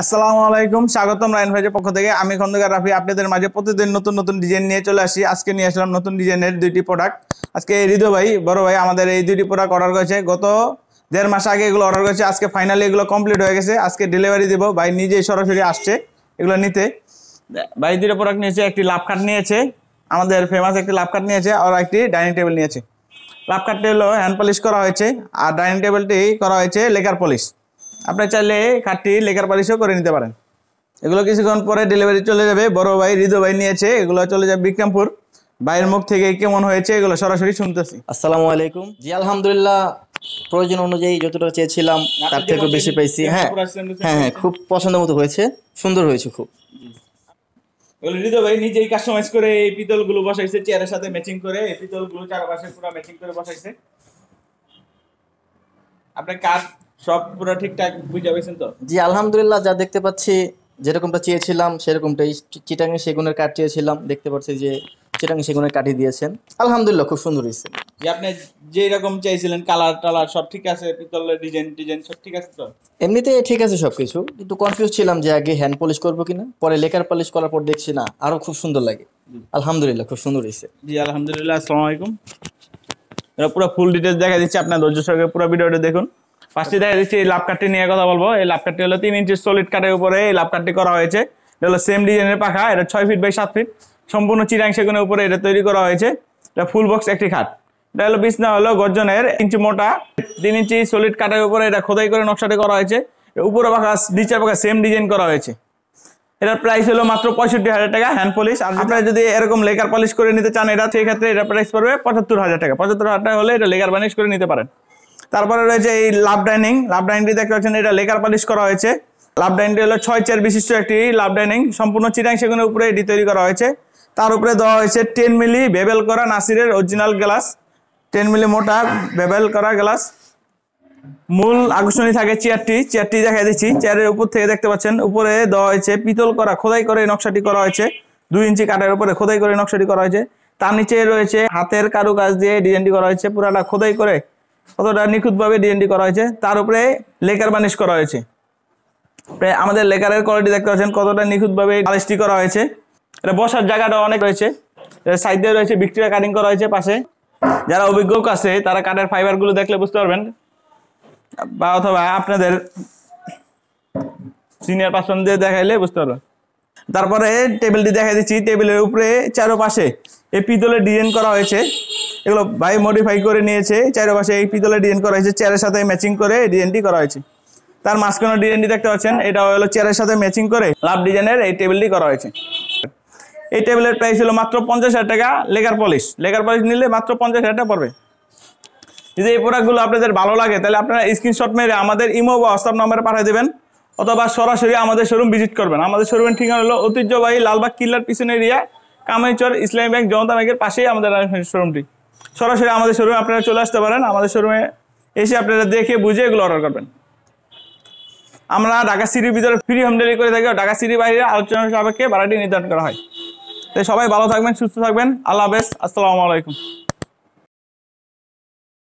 আসসালামু আলাইকুম, স্বাগতম রায়ন ভাইজের পক্ষ থেকে। আমি খন্দকার রাফি, আপনাদের মাঝে প্রতিদিন নতুন নতুন ডিজাইন নিয়ে চলে আসি। আজকে নিয়ে আসলাম নতুন ডিজাইনের দুইটি প্রোডাক্ট আজকে হৃদয় ভাই, বড় ভাই আমাদের এই দুইটি প্রোডাক্ট অর্ডার করেছে। গত দেড় মাস আগে এগুলো অর্ডার করেছে। আজকে ফাইনালি এগুলো কমপ্লিট হয়ে গেছে। আজকে ডেলিভারি দিব। ভাই নিজেই সরাসরি আসছে এগুলো নিতে। ভাই দুটো প্রোডাক্ট নিয়েছে। একটি লাভ কাট নিয়েছে। আমাদের ফেমাস একটি লাভ কাট নিয়েছে আর একটি ডাইনিং টেবিল নিয়েছে। লাভ কাটটি হলো হ্যান্ড পলিশ করা হয়েছে। আর ডাইনিং টেবিলটি করা হয়েছে লেকার পলিশ আপনি চাইলে কাঠটি লেকার পলিশও করে নিতে পারেন। এগুলো কিছুক্ষণ পরে ডেলিভারি চলে যাবে। বড় ভাই হৃদয় ভাই নিয়েছে। এগুলো চলে যাবে বিক্রমপুর। ভাইয়ের মুখ থেকে কেমন হয়েছে এগুলো সরাসরি শুনতেছি। আসসালামু আলাইকুম। জি আলহামদুলিল্লাহ প্রয়োজন অনুযায়ী যতটা চেয়েছিলাম তার থেকে বেশি পাইছি। হ্যাঁ হ্যাঁ হ্যাঁ খুব পছন্দ মতো হয়েছে। সুন্দর হয়েছে খুব। হৃদয় ভাই নিজেই কাস্টমাইজ করে এই পিতলগুলো বসাইছে চেয়ারের সাথে ম্যাচিং করে। এই পিতলগুলো চারপাশে পুরো ম্যাচিং করে বসাইছে। আপনার কাজ সব পুরো ঠিকঠাক বুঝে পেয়েছেন তো? জি আলহামদুলিল্লাহ যা দেখতে পাচ্ছি যেরকমটা চেয়েছিলাম সেরকমটাই চিটাঙ্গে সেগুনের কাঠ চেয়েছিলাম দেখতে পাচ্ছি যে চিটাঙ্গে সেগুনের কাঠই দিয়েছেন। আলহামদুলিল্লাহ খুব সুন্দর হয়েছে। যে আপনি যে রকম চাইছিলেন কালার টালার সব ঠিক আছে পিতলের ডিজাইন ডিজাইন সব ঠিক আছে তো? এমনিতে ঠিক আছে সব কিছু কিন্তু কনফিউজ ছিলাম যে আগে হ্যান্ড পলিশ করব কিনা পরে লেকার পলিশ করার পর দেখছি না আরও খুব সুন্দর লাগে। আলহামদুলিল্লাহ খুব সুন্দর হয়েছে। জি আলহামদুলিল্লাহ আসসালামু আলাইকুম। পুরো ফুল ডিটেলস দেখা দিচ্ছি আপনার ধৈর্য সহকারে পুরো ভিডিওটা দেখুন। ফার্স্টে দেখা দিচ্ছি এই লাভ কাটটি নিয়ে কথা বলব। এই লাভ কাটটি হলো তিন ইঞ্চি সলিড কাটের উপরে এই লাভ কাটটি করা হয়েছে। এটা হলো সেম ডিজাইনের পাখা, এটা ছয় ফিট বাই সাত ফিট সম্পূর্ণ চিরাং সেগুনের উপরে এটা তৈরি করা হয়েছে। এটা ফুল বক্স একটি খাট। এটা হলো বিছনা হলো গর্জনের ইঞ্চি মোটা। তিন ইঞ্চি সলিড কাটের উপরে এটা খোদাই করে নকশাটি করা হয়েছে। উপরে পাখা নিচের পাখা সেম ডিজাইন করা হয়েছে। এটার প্রাইস হলো মাত্র পঁয়ষট্টি হাজার টাকা হ্যান্ড পলিশ আর আপনারা যদি এরকম লেকার পলিশ করে নিতে চান, এটা সেই ক্ষেত্রে এটা প্রাইস পড়বে পঁচাত্তর হাজার টাকা। পঁচাত্তর হাজার টাকা হলে এটা লেকার বানিশ করে নিতে পারেন। তারপরে রয়েছে এই লাভ ডাইনিং লাভ ডাইনিংটি দেখতে পাচ্ছেন, এটা লেকার পালিশ করা হয়েছে। লাভ ডাইনিংটি হলো ছয় চেয়ার বিশিষ্ট একটি লাভ ডাইনিং সম্পূর্ণ চিরাং সেগুনের উপরে এটি তৈরি করা হয়েছে। তার উপরে দেওয়া হয়েছে টেন মিলি বেবেল করা নাসিরের অরিজিনাল গ্লাস টেন মিলি মোটা বেবেল করা গ্লাস মূল আকর্ষণী থাকে চেয়ারটি চেয়ারটি দেখা দিচ্ছি। চেয়ারের উপর থেকে দেখতে পাচ্ছেন, উপরে দেওয়া হয়েছে পিতল করা, খোদাই করে নকশাটি করা হয়েছে। দুই ইঞ্চি কাঠের উপরে খোদাই করে নকশাটি করা হয়েছে। তার নিচে রয়েছে হাতের কারুকাজ দিয়ে ডিজাইনটি করা হয়েছে। পুরাটা খোদাই করে কতটা নিখুঁতভাবে ডিজাইনটি করা হয়েছে। তার উপরে লেকার বানিশ করা হয়েছে। আমাদের লেকারের কোয়ালিটি দেখতে পাচ্ছেন কতটা নিখুঁতভাবে পালিশটি করা হয়েছে। এটা বসার জায়গাটা অনেক রয়েছে। সাইডে রয়েছে ভিক্টোরিয়া কাটিং করা হয়েছে পাশে। যারা অভিজ্ঞ আছে, তারা কাঠের ফাইবারগুলো দেখলে বুঝতে পারবেন। বা অথবা আপনাদের সিনিয়র পার্সন দিয়ে দেখাইলে বুঝতে পারবেন। তারপরে টেবিলটি দেখা দিচ্ছি, টেবিলের উপরে চারোপাশে এই পিতলের ডিজাইন করা হয়েছে। এগুলো ভাই মডিফাই করে নিয়েছে, চারোপাশে এই পিতলের ডিজাইন করা হয়েছে চেয়ারের সাথে ম্যাচিং করে ডিজাইনটি করা হয়েছে। তার মাঝখানে ডিজাইনটি দেখতে পাচ্ছেন, এটা হলো চেয়ারের সাথে ম্যাচিং করে লাভ ডিজাইনের এই টেবিলটি করা হয়েছে। এই টেবিলের প্রাইস হলো মাত্র পঞ্চাশ হাজার টাকা, লেগার পলিশ লেগার পলিশ নিলে মাত্র পঞ্চাশ হাজার টাকা পড়বে। যদি এই প্রোডাক্টগুলো আপনাদের ভালো লাগে, তাহলে আপনারা স্ক্রিনশট মেরে আমাদের ইমো বা হোয়াটসঅ্যাপ নম্বরে পাঠিয়ে দেবেন। অথবা সরাসরি আমাদের শোরুম ভিজিট করবেন। আমাদের শোরুমের ঠিকানা হলো ঐতিহ্যবাহী লালবাগ কিল্লার পিছনে এরিয়া কামাইচর, ইসলামী ব্যাংক জনতা ব্যাংকের পাশেই আমাদের শোরুমটি সরাসরি আমাদের শোরুমে আপনারা চলে আসতে পারেন। আমাদের শোরুমে এসে আপনারা দেখে, বুঝে এগুলো অর্ডার করবেন। আমরা ঢাকা সিটির ভিতরে ফ্রি হোম ডেলিভারি করে থাকি। ঢাকা সিটির বাইরে আলোচনা সাপেক্ষে ভাড়াটি নির্ধারণ করা হয়। তাই সবাই ভালো থাকবেন, সুস্থ থাকবেন। আল্লাহ হাফেজ। আসসালামু আলাইকুম।